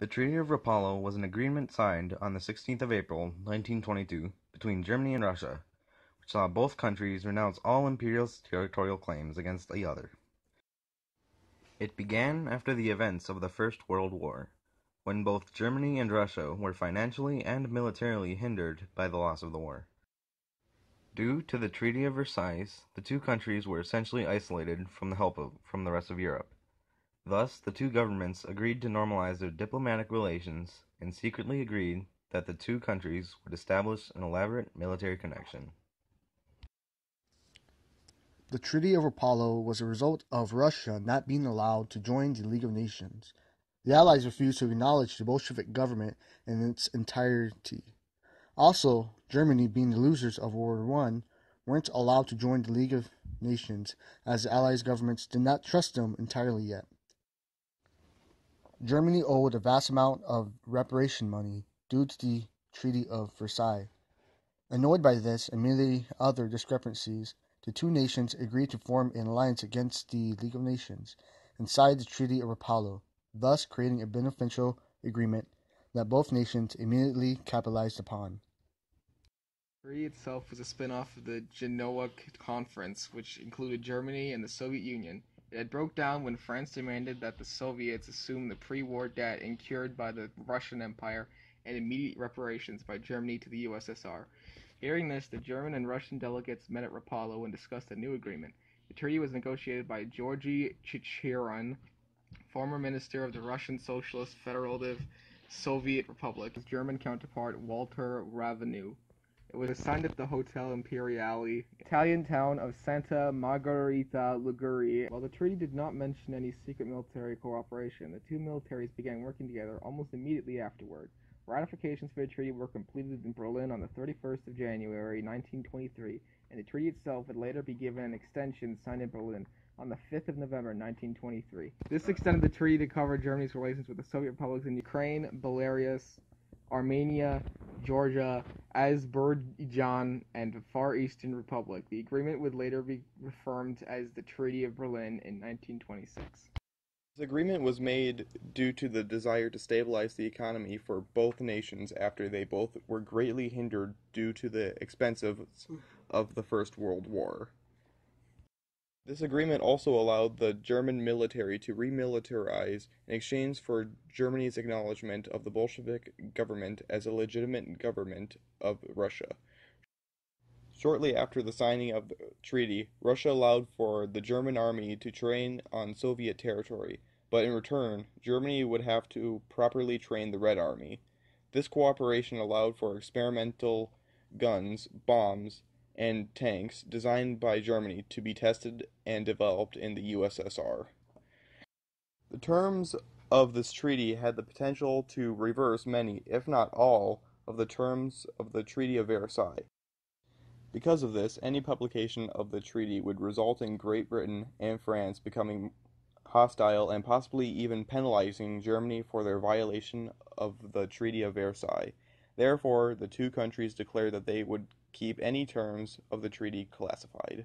The Treaty of Rapallo was an agreement signed on the sixteenth of April, 1922, between Germany and Russia, which saw both countries renounce all imperialist territorial claims against the other. It began after the events of the First World War, when both Germany and Russia were financially and militarily hindered by the loss of the war. Due to the Treaty of Versailles, the two countries were essentially isolated from the help of, from the rest of Europe. Thus, the two governments agreed to normalize their diplomatic relations and secretly agreed that the two countries would establish an elaborate military connection. The Treaty of Rapallo was a result of Russia not being allowed to join the League of Nations. The Allies refused to acknowledge the Bolshevik government in its entirety. Also, Germany, being the losers of World War I, weren't allowed to join the League of Nations as the Allies governments did not trust them entirely yet. Germany owed a vast amount of reparation money due to the Treaty of Versailles. Annoyed by this and many other discrepancies, the two nations agreed to form an alliance against the League of Nations and signed the Treaty of Rapallo, thus creating a beneficial agreement that both nations immediately capitalized upon. The treaty itself was a spin-off of the Genoa Conference, which included Germany and the Soviet Union, it broke down when France demanded that the Soviets assume the pre-war debt incurred by the Russian Empire and immediate reparations by Germany to the USSR. Hearing this, the German and Russian delegates met at Rapallo and discussed a new agreement. The treaty was negotiated by Georgy Chicherin, former minister of the Russian Socialist Federative Soviet Republic, his German counterpart Walter Rathenau. It was assigned at the Hotel Imperiale, Italian town of Santa Margherita Ligure. While the treaty did not mention any secret military cooperation, the two militaries began working together almost immediately afterward. Ratifications for the treaty were completed in Berlin on the 31st of January 1923, and the treaty itself would later be given an extension signed in Berlin on the 5th of November 1923. This extended the treaty to cover Germany's relations with the Soviet republics in Ukraine, Belarus, Armenia, Georgia, Azerbaijan, and the Far Eastern Republic. The agreement would later be reaffirmed as the Treaty of Berlin in 1926. This agreement was made due to the desire to stabilize the economy for both nations after they both were greatly hindered due to the expenses of the First World War. This agreement also allowed the German military to remilitarize in exchange for Germany's acknowledgement of the Bolshevik government as a legitimate government of Russia. Shortly after the signing of the treaty, Russia allowed for the German army to train on Soviet territory, but in return, Germany would have to properly train the Red Army. This cooperation allowed for experimental guns, bombs, and tanks designed by Germany to be tested and developed in the USSR. The terms of this treaty had the potential to reverse many, if not all, of the terms of the Treaty of Versailles. Because of this, any publication of the treaty would result in Great Britain and France becoming hostile and possibly even penalizing Germany for their violation of the Treaty of Versailles. Therefore, the two countries declared that they would keep any terms of the treaty classified.